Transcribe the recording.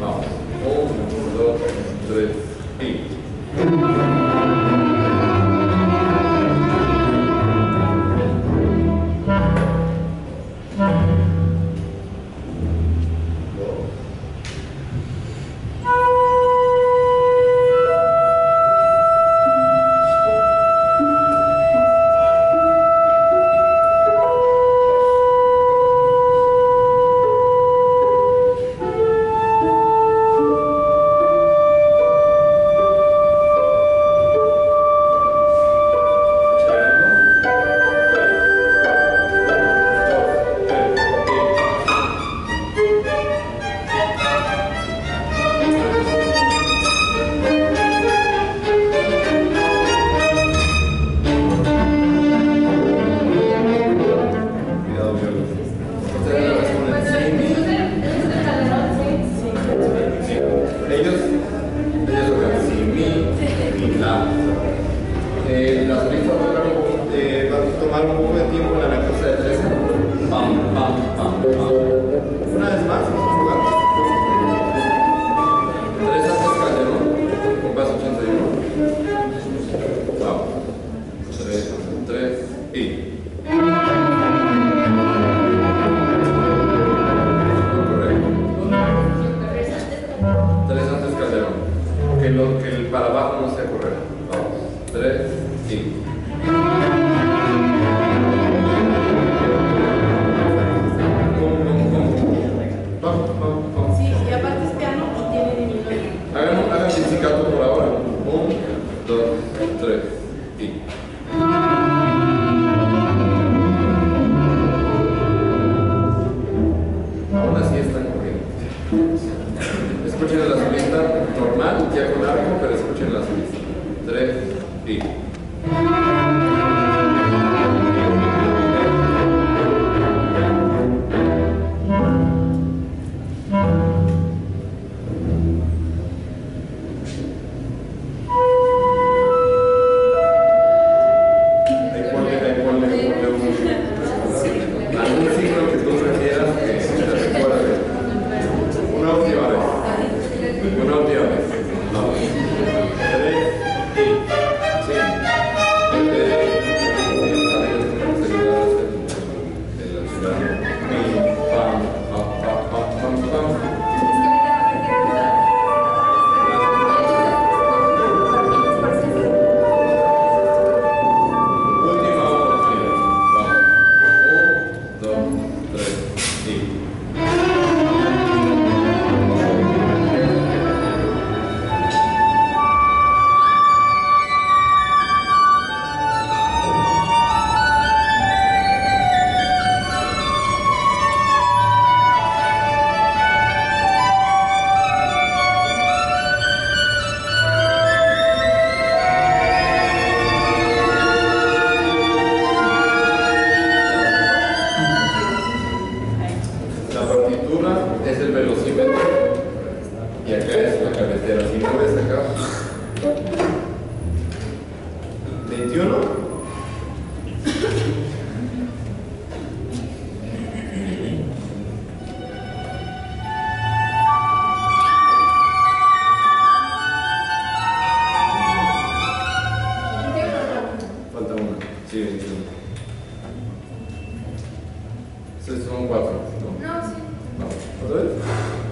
好哦很说对。concierto largo, pero escuchen las tres. Y. Não, não. Não, sim. Não. Tá doido?